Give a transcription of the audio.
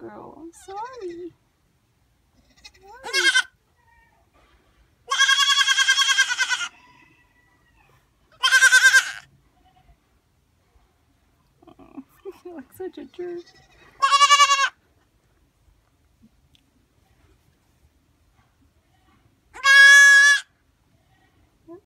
girl. I'm sorry. Oh, you look such a jerk.